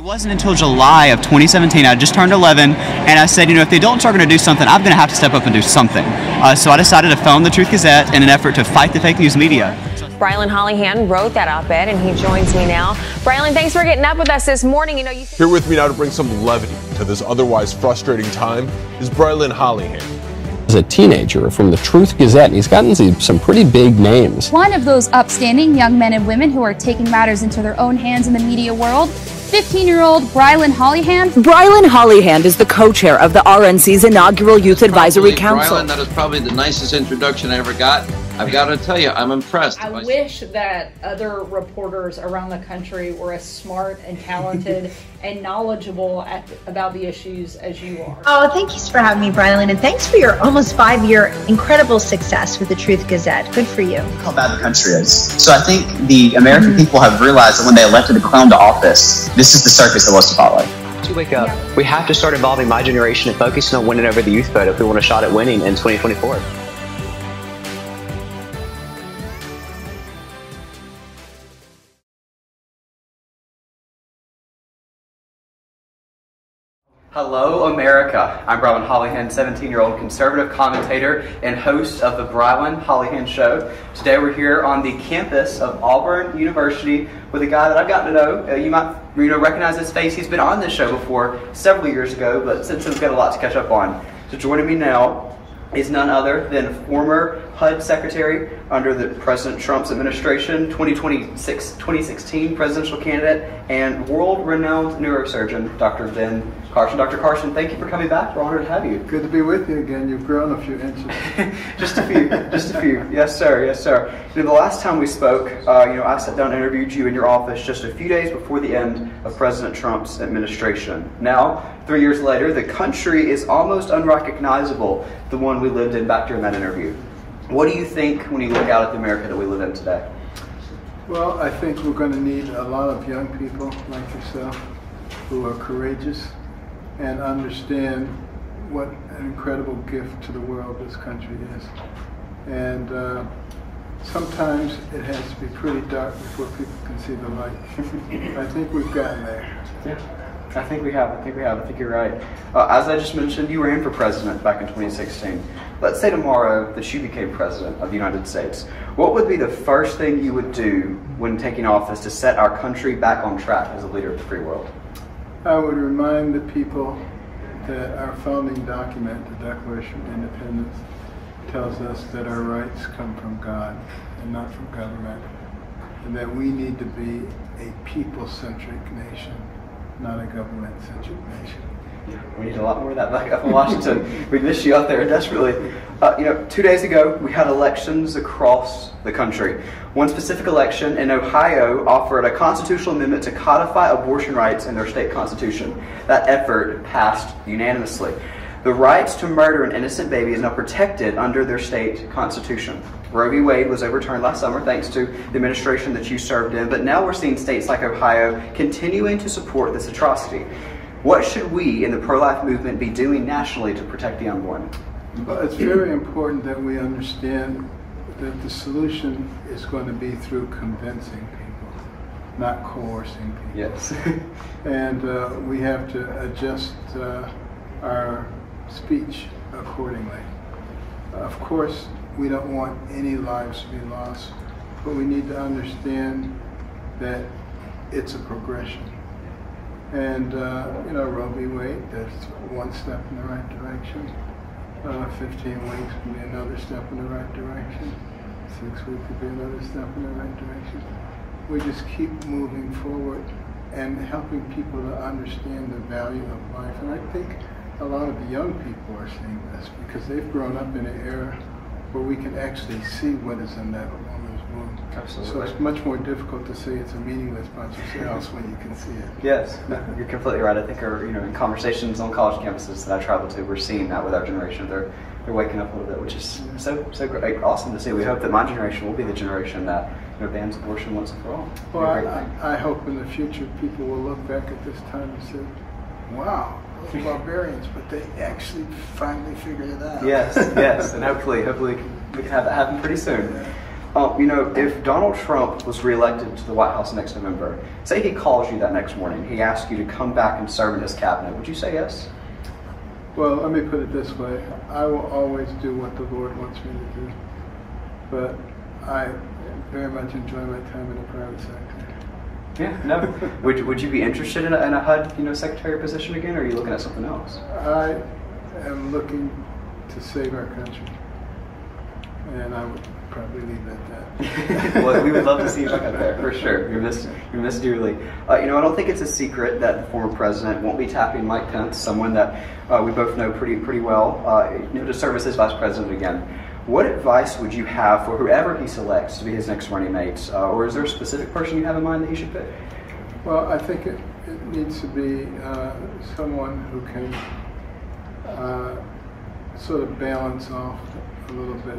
It wasn't until July of 2017, I just turned 11, and I said, you know, if the adults are going to do something, I'm going to have to step up and do something. Uh, so I decided to found the Truth Gazette in an effort to fight the fake news media. Brilyn Hollyhand wrote that op-ed, and he joins me now. Brilyn, thanks for getting up with us this morning. You know, you here with me now to bring some levity to this otherwise frustrating time is Brilyn Hollyhand. As a teenager from the Truth Gazette, and he's gotten some pretty big names. One of those upstanding young men and women who are taking matters into their own hands in the media world 15 year old Brilyn Hollyhand. Brilyn Hollyhand is the co chair of the RNC's inaugural Youth Advisory Council. Brilyn, that is probably the nicest introduction I ever got. I've got to tell you, I'm impressed. I wish that other reporters around the country were as smart and talented and knowledgeable at, about the issues as you are. Oh, thank you for having me, Brilyn, and thanks for your almost five year incredible success with the Truth Gazette. Good for you. How bad the country is. So I think the American mm-hmm. people have realized that when they elected a clown to office, this is the circus that was to follow. To wake up, yeah. we have to start involving my generation and focusing on winning over the youth vote if we want a shot at winning in 2024. Hello, America. I'm Brilyn Hollyhand, 17 year old conservative commentator and host of the Brilyn Hollyhand Show. Today we're here on the campus of Auburn University with a guy that I've gotten to know. Uh, you might you know, recognize his face. He's been on this show before several years ago, but since then we've got a lot to catch up on. So joining me now is none other than former HUD Secretary under the President Trump's administration, 2026, 2016 presidential candidate, and world-renowned neurosurgeon, Dr. Ben Carson. Dr. Carson, thank you for coming back. We're honored to have you. Good to be with you again. You've grown a few inches. just a few, just a few. Yes, sir. Yes, sir. You know, the last time we spoke, uh, you know, I sat down and interviewed you in your office just a few days before the end of President Trump's administration. Now, three years later, the country is almost unrecognizable, the one we lived in back during that interview. What do you think when you look out at the America that we live in today? Well, I think we're going to need a lot of young people like yourself who are courageous and understand what an incredible gift to the world this country is. And uh, sometimes it has to be pretty dark before people can see the light. I think we've gotten there. Yeah. I think we have. I think we have. I think you're right. Uh, as I just mentioned, you in for president back in 2016. Let's say tomorrow that you became president of the United States. What would be the first thing you would do when taking office to set our country back on track as a leader of the free world? I would remind the people that our founding document, the Declaration of Independence, tells us that our rights come from God and not from government, and that we need to be a people-centric nation, not a government-centric nation. We need a lot more of that back up in Washington. we miss you out there desperately. Uh, you know, two days ago, we had elections across the country. One specific election in Ohio offered a constitutional amendment to codify abortion rights in their state constitution. That effort passed unanimously. The rights to murder an innocent baby is now protected under their state constitution. Roe v. Wade was overturned last summer thanks to the administration that you served in, but now we're seeing states like Ohio continuing to support this atrocity. What should we in the pro life movement be doing nationally to protect the unborn? Well, it's very important that we understand that the solution is going to be through convincing people, not coercing people. Yes. and uh, we have to adjust uh, our speech accordingly. Of course, we don't want any lives to be lost, but we need to understand that it's a progression. And, uh, you know, Roe v. Wade, that's one step in the right direction. Uh, 15 weeks would be another step in the right direction. Six weeks would be another step in the right direction. We just keep moving forward and helping people to understand the value of life. And I think a lot of the young people are seeing this because they've grown up in an era where we can actually see what is in that woman's Absolutely. So it's much more difficult to say it's a meaningless bunch of cells when you can see it. Yes, you're completely right. I think, our, you know, in conversations on college campuses that I travel to, we're seeing that with our generation. They're they're waking up a little bit, which is so so great, eh, awesome to see. We hope that my generation will be the generation that you know, bans abortion once and for all. Well, I, I hope in the future people will look back at this time and say, "Wow, those barbarians," but they actually finally figured it out. Yes, yes, and hopefully, hopefully we can have that happen pretty soon. Yeah. Um, you know, if Donald Trump was reelected to the White House next November, say he calls you that next morning, he asks you to come back and serve in his cabinet, would you say yes? Well, let me put it this way I will always do what the Lord wants me to do. But I very much enjoy my time in the private sector. Yeah, no. would, would you be interested in a, in a HUD, you know, secretary position again, or are you looking at something else? I am looking to save our country. And I would probably leave it at that. well, we would love to see you back up there, for sure. You're missed, you're missed dearly. Uh, you know, I don't think it's a secret that the former president won't be tapping Mike Pence, someone that uh, we both know pretty pretty well, uh, you know, to serve as his vice president again. What advice would you have for whoever he selects to be his next running mate? Uh, or is there a specific person you have in mind that he should pick? Well, I think it, it needs to be uh, someone who can uh, sort of balance off a little bit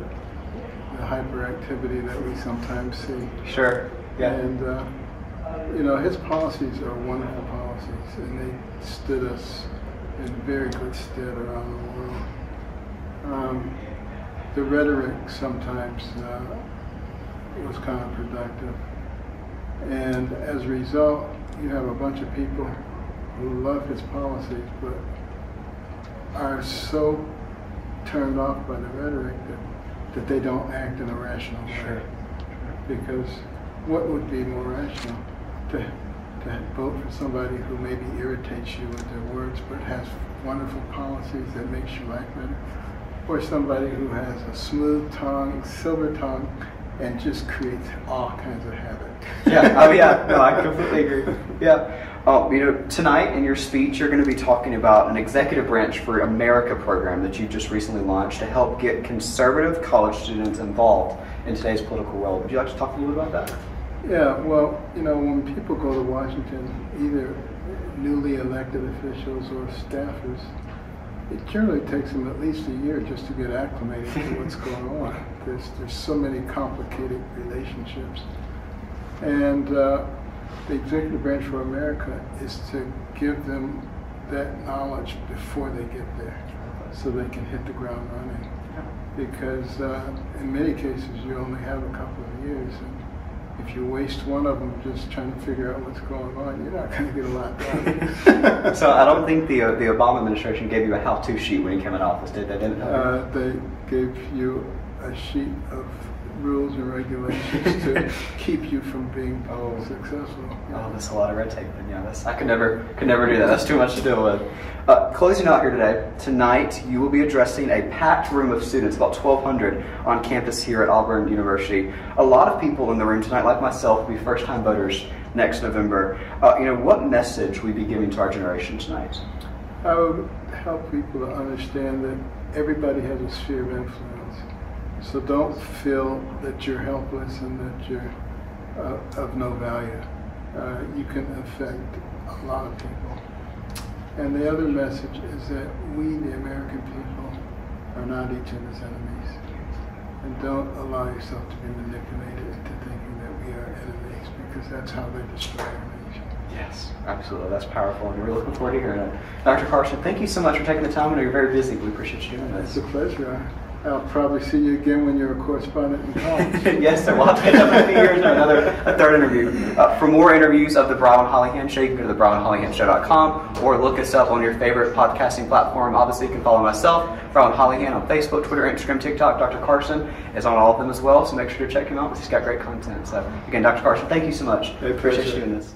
the hyperactivity that we sometimes see. Sure. Yeah. And uh, you know, his policies are wonderful policies, and they stood us in very good stead around the world. Um, the rhetoric sometimes uh, was counterproductive, and as a result, you have a bunch of people who love his policies, but are so turned off by the rhetoric that that they don't act in a rational way. Sure. Because what would be more rational? To, to vote for somebody who maybe irritates you with their words but has wonderful policies that makes you like better? Or somebody who has a smooth tongue, silver tongue, and just creates all kinds of havoc. yeah, oh yeah, no, I completely agree. Yeah. Oh, you know, tonight in your speech, you're going to be talking about an executive branch for America program that you just recently launched to help get conservative college students involved in today's political world. Would you like to talk a little bit about that? Yeah, well, you know, when people go to Washington, either newly elected officials or staffers, it generally takes them at least a year just to get acclimated to what's going on. There's, there's so many complicated relationships. And uh, the Executive Branch for America is to give them that knowledge before they get there so they can hit the ground running. Because uh, in many cases, you only have a couple of years. And if you waste one of them just trying to figure out what's going on, you're not going to get a lot done. so I don't think the, the Obama administration gave you a how-to sheet when you came in office, did they? Didn't uh, they gave you a sheet of rules and regulations to keep you from being oh, successful. Oh, that's a lot of red tape. And yeah, that's, I could never could never do that. That's too much to deal with. Uh, closing out here today, tonight you will be addressing a packed room of students, about 1,200 on campus here at Auburn University. A lot of people in the room tonight, like myself, will be first-time voters next November. Uh, you know, what message will we be giving to our generation tonight? I would help people to understand that everybody has a sphere of influence so don't feel that you're helpless and that you're uh, of no value. Uh, you can affect a lot of people. And the other message is that we, the American people, are not each other's enemies. And don't allow yourself to be manipulated into thinking that we are enemies because that's how they destroy our nation. Yes, absolutely. That's powerful, and we're looking forward to hearing it. Dr. Carson, thank you so much for taking the time. I know you're very busy. We appreciate you doing this. It's a pleasure. I'll probably see you again when you're a correspondent in college. yes, sir. We'll have to catch up in a few years or another a third interview. Uh, for more interviews of the Show, you can go to thebrilynhollyhandshow.com or look us up on your favorite podcasting platform. Obviously, you can follow myself, Brilyn Hollyhand, on Facebook, Twitter, Instagram, TikTok. Dr. Carson is on all of them as well, so make sure to check him out. He's got great content. So, again, Dr. Carson, thank you so much. I appreciate you doing this.